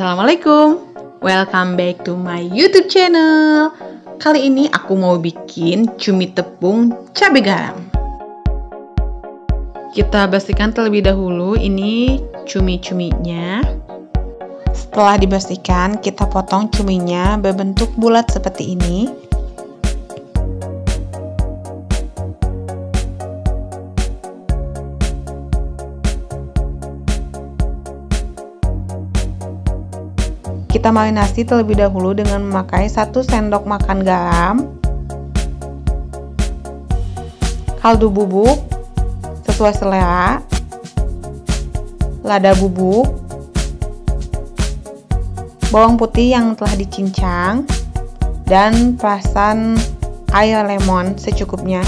Assalamualaikum, welcome back to my YouTube channel. Kali ini aku mau bikin cumi tepung cabai garam. Kita bersihkan terlebih dahulu ini cumi-cuminya. Setelah dibersihkan, kita potong cuminya berbentuk bulat seperti ini. Kita marinasi terlebih dahulu dengan memakai 1 sendok makan garam, kaldu bubuk sesuai selera, lada bubuk, bawang putih yang telah dicincang, dan perasan air lemon secukupnya.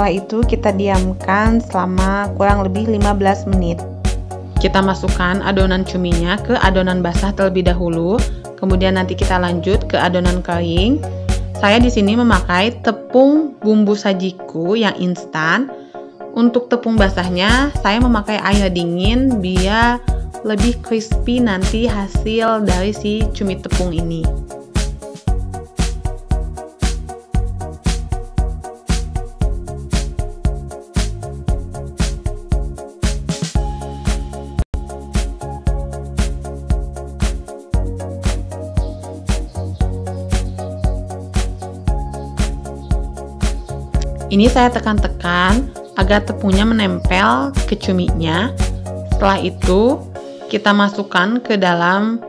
Setelah itu kita diamkan selama kurang lebih 15 menit. Kita masukkan adonan cuminya ke adonan basah terlebih dahulu, kemudian nanti kita lanjut ke adonan kering. Saya di sini memakai tepung bumbu sajiku yang instan. Untuk tepung basahnya, saya memakai air dingin biar lebih crispy nanti hasil dari si cumi tepung ini. Ini saya tekan-tekan agar tepungnya menempel ke cuminya. Setelah itu, kita masukkan ke dalam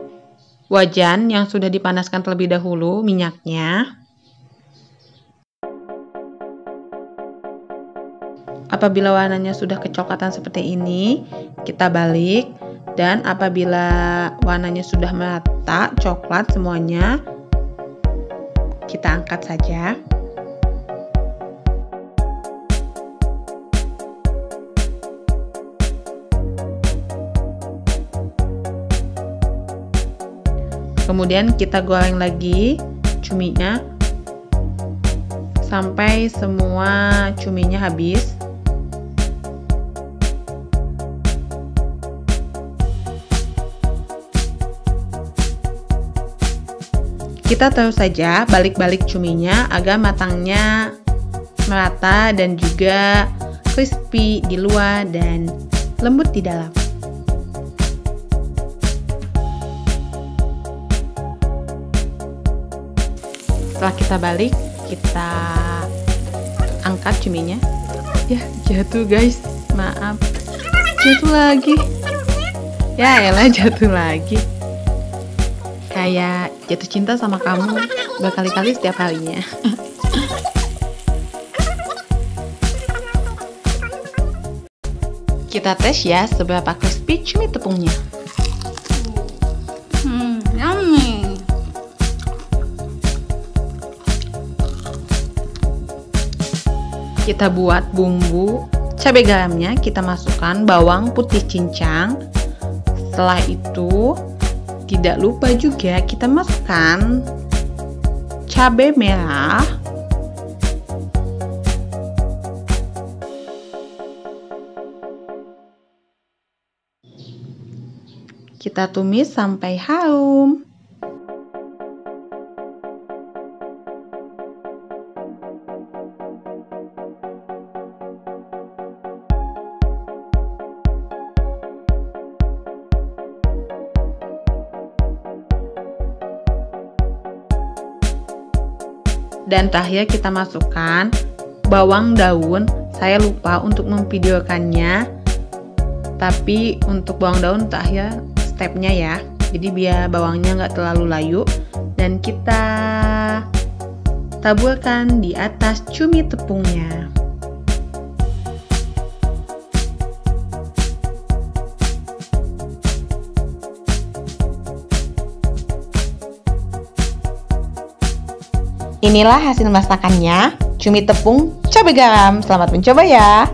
wajan yang sudah dipanaskan terlebih dahulu minyaknya. Apabila warnanya sudah kecoklatan seperti ini, kita balik dan apabila warnanya sudah merata coklat semuanya, kita angkat saja. Kemudian kita goreng lagi cuminya. Sampai semua cuminya habis. Kita terus saja balik-balik cuminya agar matangnya merata dan juga crispy di luar dan lembut di dalam setelah kita balik kita angkat cuminya. Ya jatuh guys. Maaf. Jatuh lagi. Ya elah jatuh lagi. Kayak jatuh cinta sama kamu berkali-kali setiap harinya. Kita tes ya seberapa crispy cumi tepungnya kita buat bumbu cabai garamnya kita masukkan bawang putih cincang. Setelah itu tidak lupa juga kita masukkan cabai merah. Kita tumis sampai harum dan terakhir kita masukkan bawang daun. Saya lupa untuk memvideokannya. Tapi untuk bawang daun terakhir stepnya ya. Jadi biar bawangnya nggak terlalu layu. Dan kita taburkan di atas cumi tepungnya Inilah hasil masakannya, cumi tepung cabai garam. Selamat mencoba ya.